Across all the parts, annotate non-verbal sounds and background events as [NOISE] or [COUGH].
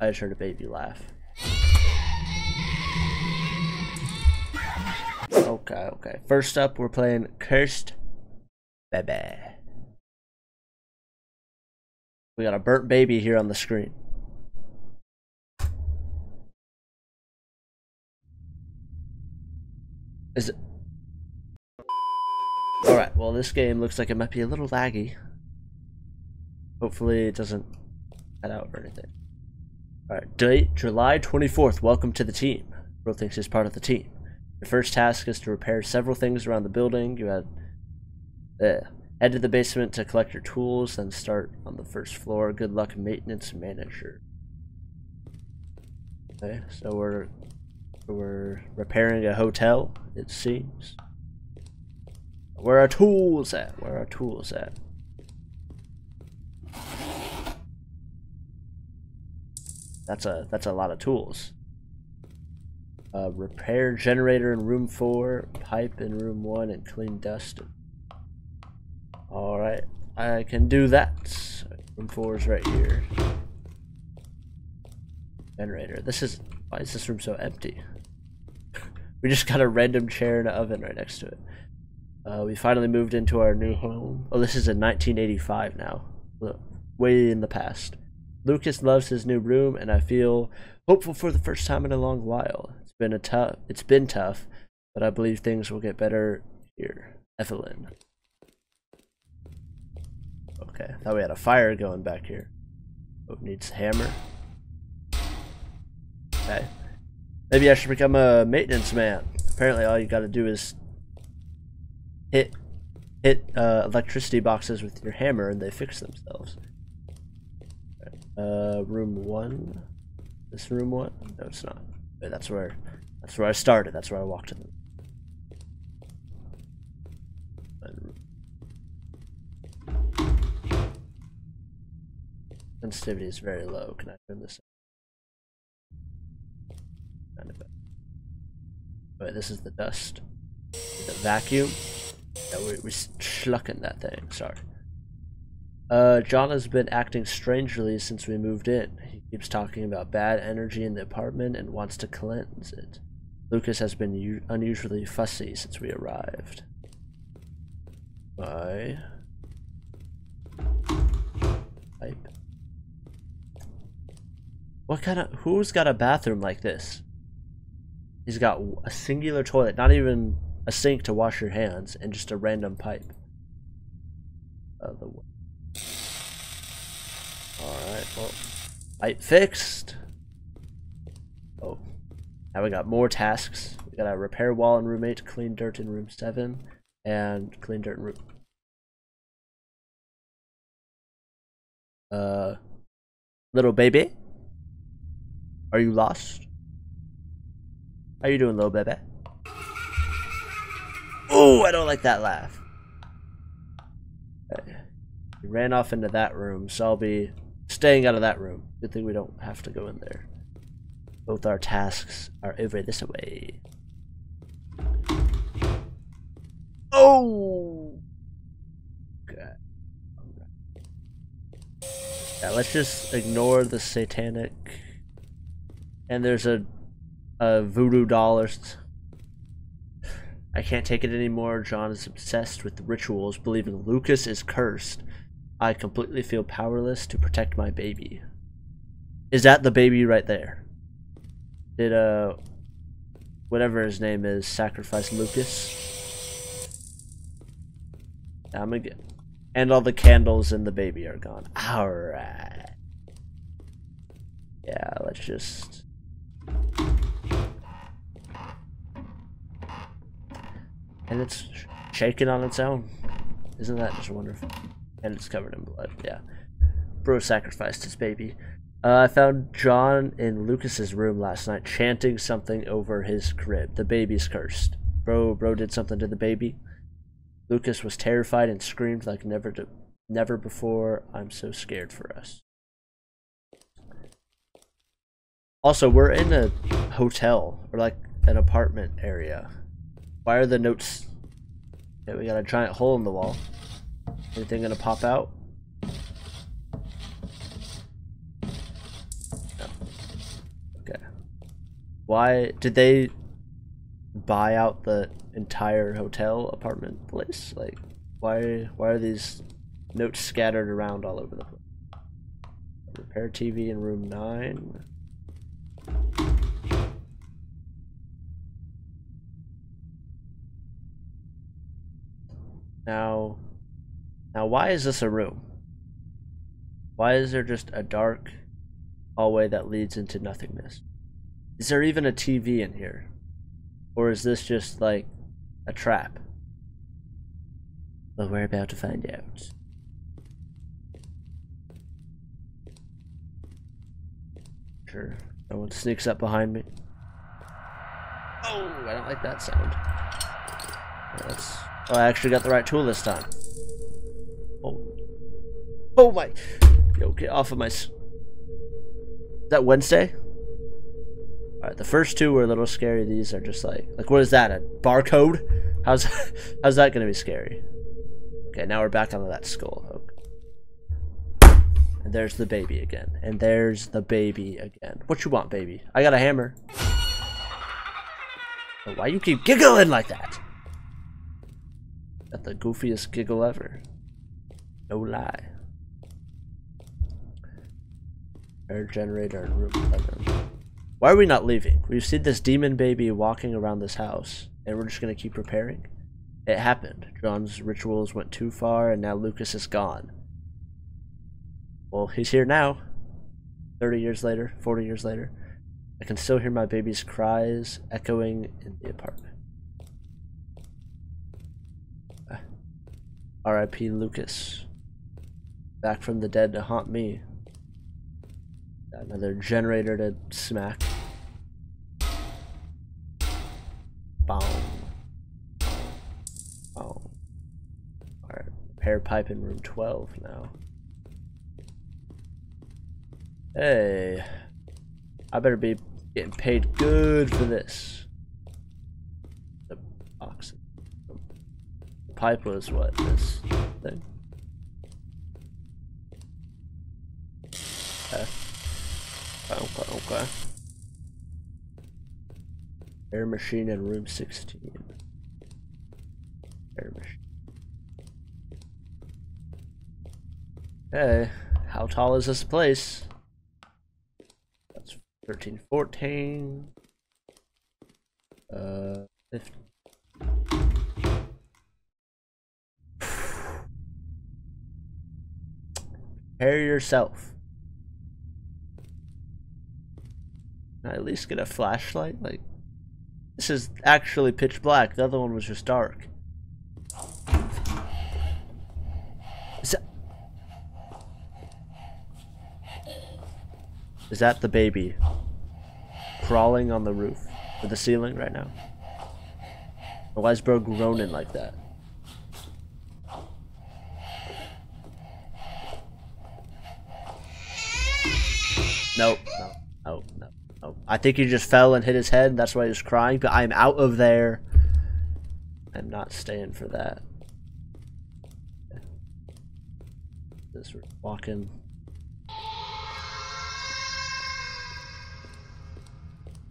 I just heard a baby laugh. Okay, okay. First up, we're playing Cursed Baby. We got a burnt baby here on the screen. Is it? Alright, well this game looks like it might be a little laggy. Hopefully it doesn't cut out or anything. Alright, date July 24th. Welcome to the team. Bro thinks he's part of the team. Your first task is to repair several things around the building. You had uh, head to the basement to collect your tools, then start on the first floor. Good luck, maintenance manager. Okay, so we're we're repairing a hotel. It seems. Where are tools at? Where are tools at? That's a that's a lot of tools. Uh, repair generator in room four, pipe in room one, and clean dust. All right, I can do that. Room four is right here. Generator. This is why is this room so empty? [LAUGHS] we just got a random chair and an oven right next to it. Uh, we finally moved into our new home. Oh, this is in 1985 now. Look, Way in the past. Lucas loves his new room, and I feel hopeful for the first time in a long while. It's been a tough. It's been tough, but I believe things will get better here. Evelyn. Okay, thought we had a fire going back here. Oh, needs a hammer. Okay. Maybe I should become a maintenance man. Apparently, all you got to do is hit hit uh, electricity boxes with your hammer, and they fix themselves. Uh, room one. This room one? No, it's not. That's where. That's where I started. That's where I walked in. Sensitivity is very low. Can I turn this? Kind. Wait, this is the dust. The vacuum. Yeah, we we schlucking that thing. Sorry. Uh, John has been acting strangely since we moved in. He keeps talking about bad energy in the apartment and wants to cleanse it. Lucas has been unusually fussy since we arrived. Why? Pipe. What kind of... Who's got a bathroom like this? He's got a singular toilet, not even a sink to wash your hands, and just a random pipe. Uh, the Alright, well, pipe fixed. Oh, now we got more tasks. We gotta repair wall in room 8, clean dirt in room 7, and clean dirt in room... Uh, little baby? Are you lost? How you doing, little baby? Oh, I don't like that laugh. He ran off into that room, so I'll be staying out of that room. Good thing we don't have to go in there. Both our tasks are over this way. Oh! Okay. Yeah, let's just ignore the satanic. And there's a, a voodoo doll I can't take it anymore. John is obsessed with rituals, believing Lucas is cursed. I completely feel powerless to protect my baby. Is that the baby right there? Did, uh, whatever his name is, sacrifice Lucas? I'm gonna get, and all the candles in the baby are gone. Alright. Yeah, let's just... And it's shaking on its own. Isn't that just wonderful? And it's covered in blood, yeah. Bro sacrificed his baby. Uh, I found John in Lucas's room last night chanting something over his crib. The baby's cursed. Bro, bro did something to the baby. Lucas was terrified and screamed like never to, never before. I'm so scared for us. Also, we're in a hotel or like an apartment area. Why are the notes? Okay, we got a giant hole in the wall. Anything gonna pop out? No. Okay. Why did they buy out the entire hotel apartment place? Like, why why are these notes scattered around all over the place? Repair TV in room nine. Now, now why is this a room? Why is there just a dark hallway that leads into nothingness? Is there even a TV in here? Or is this just like a trap? Well, we're about to find out. Sure, no one sneaks up behind me. Oh, I don't like that sound. That's, oh, I actually got the right tool this time. Oh, my! Yo, get off of my. Is that Wednesday? Alright, the first two were a little scary. These are just like, like what is that? A barcode? How's [LAUGHS] how's that gonna be scary? Okay, now we're back onto that skull. Okay. And there's the baby again. And there's the baby again. What you want, baby? I got a hammer. Why you keep giggling like that? Got the goofiest giggle ever. No lie. Air generator in room 11. Why are we not leaving? We've seen this demon baby walking around this house, and we're just gonna keep repairing. It happened. John's rituals went too far, and now Lucas is gone. Well, he's here now. 30 years later, 40 years later. I can still hear my baby's cries echoing in the apartment. Ah. R.I.P. Lucas. Back from the dead to haunt me. Another generator to smack. Boom. Oh. Alright, repair pipe in room 12 now. Hey. I better be getting paid good for this. The box. The pipe was what? This thing? Okay. Okay, okay. Air machine in room 16. Air machine. Hey, how tall is this place? That's 13, 14. Uh, 15. Prepare yourself. Can I at least get a flashlight? Like, this is actually pitch black. The other one was just dark. Is that... Is that the baby? Crawling on the roof? Or the ceiling right now? Why is bro groaning like that? Nope. I think he just fell and hit his head. That's why he was crying. But I'm out of there. I'm not staying for that. This walking.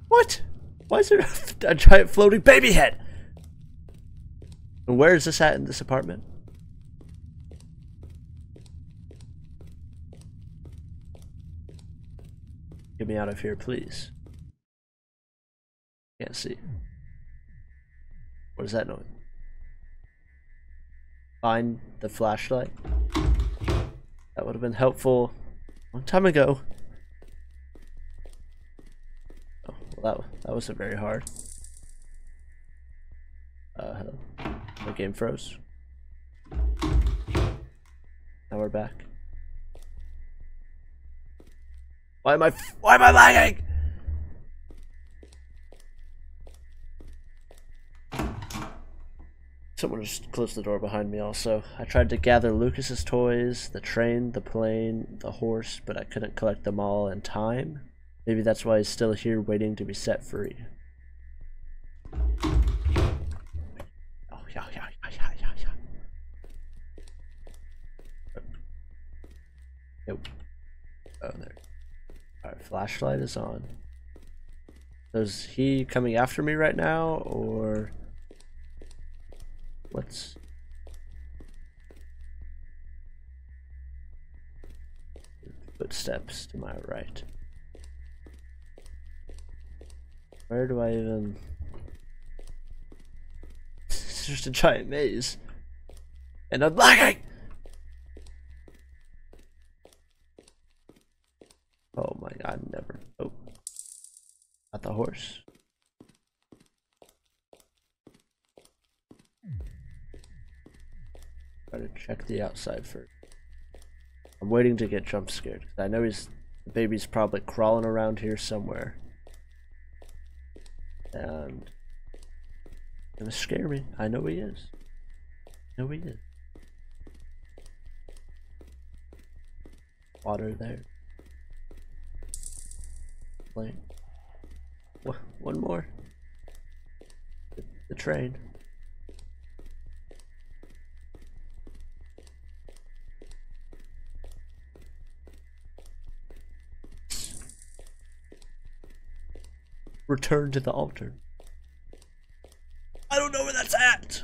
What? Why is there [LAUGHS] a giant floating baby head? And where is this at in this apartment? Get me out of here, please. Can't see. What is that noise? Find the flashlight. That would have been helpful a long time ago. Oh, well, that, that wasn't very hard. Uh, hello. The game froze. Now we're back. Why am I why am I lagging? Someone just closed the door behind me also. I tried to gather Lucas's toys, the train, the plane, the horse, but I couldn't collect them all in time. Maybe that's why he's still here waiting to be set free. Oh, yeah, yeah, yeah, yeah, yeah, yeah. Oh. Nope. Oh, there. Alright, flashlight is on. is he coming after me right now, or what's? Footsteps to my right. Where do I even? It's just a giant maze, and I'm lagging. To check the outside first. I'm waiting to get jump scared. I know he's the baby's probably crawling around here somewhere. And gonna scare me. I know he is. I know he is. Water there. Plane. One more. The train. Return to the altar. I don't know where that's at.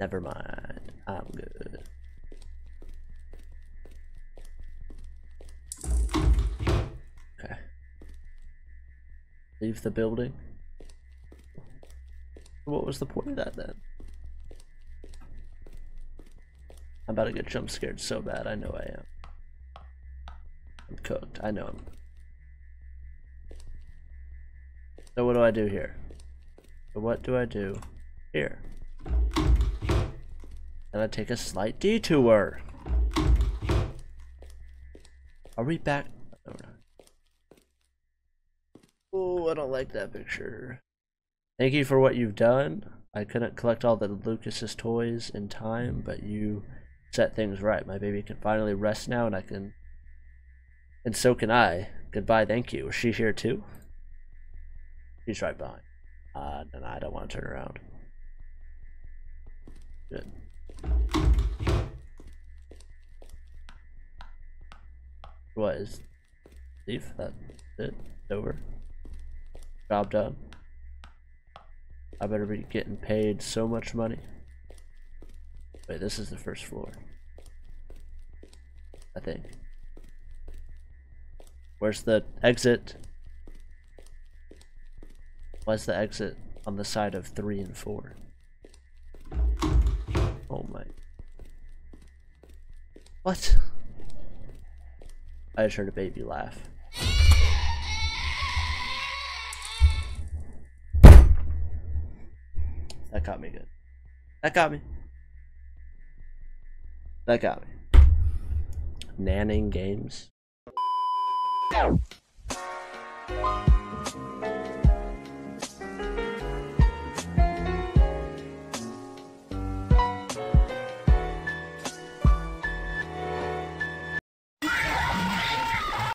Never mind. I'm good. Okay. Leave the building? What was the point of that then? I'm about to get jump scared so bad, I know I am. I'm cooked, I know I'm So what do I do here? So what do I do here? And I take a slight detour. Are we back? Oh, I don't like that picture. Thank you for what you've done. I couldn't collect all the Lucas's toys in time, but you set things right. My baby can finally rest now, and I can. And so can I. Goodbye, thank you. Is she here too? She's right behind. Uh, and I don't want to turn around. Good. What is? Leave? That's it? Over? Job done. I better be getting paid so much money. Wait, this is the first floor. I think. Where's the exit? Why's the exit on the side of 3 and 4? Oh my. What? I just heard a baby laugh. That got me good. That got me. That got me. Nanning games.